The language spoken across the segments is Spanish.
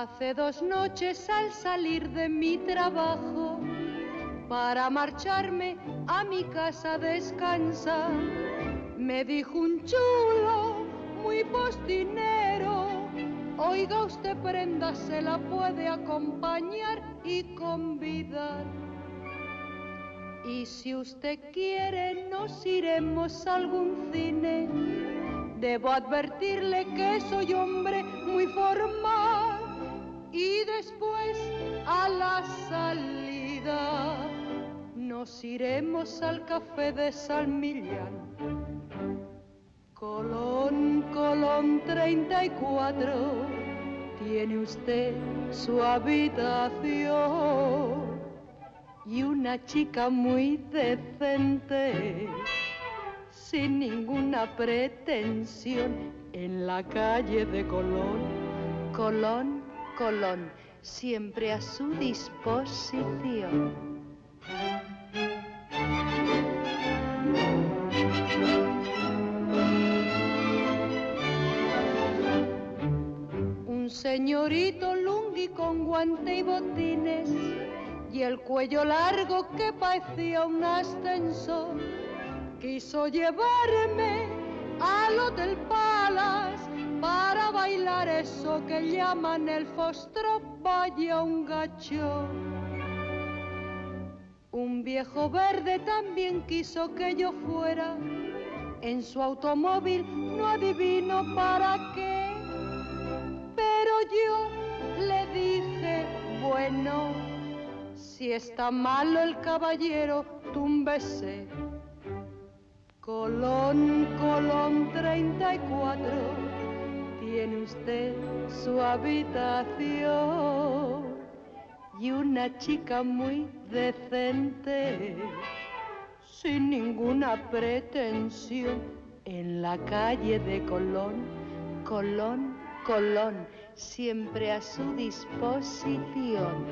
Hace dos noches al salir de mi trabajo para marcharme a mi casa a descansar, me dijo un chulo muy postinero, oiga usted prenda, se la puede acompañar y convidar. Y si usted quiere nos iremos a algún cine. Debo advertirle que soy hombre muy formal y después a la salida nos iremos al café de San Millán. Colón, Colón 34, tiene usted su habitación y una chica muy decente, sin ninguna pretensión, en la calle de Colón, Colón, Colón, siempre a su disposición. Un señorito lungui con guante y botines y el cuello largo que parecía un ascensor. Quiso llevarme al Hotel Palace para bailar eso que llaman el fostro vaya un gacho. Un viejo verde también quiso que yo fuera en su automóvil, no adivino para qué. Pero yo le dije, bueno, si está malo el caballero, túmbese. Colón, Colón 34, tiene usted su habitación y una chica muy decente, sin ninguna pretensión, en la calle de Colón, Colón, Colón, siempre a su disposición.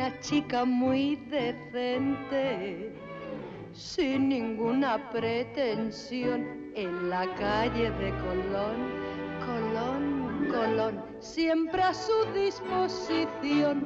Una chica muy decente, sin ninguna pretensión, en la calle de Colón, Colón, Colón, siempre a su disposición.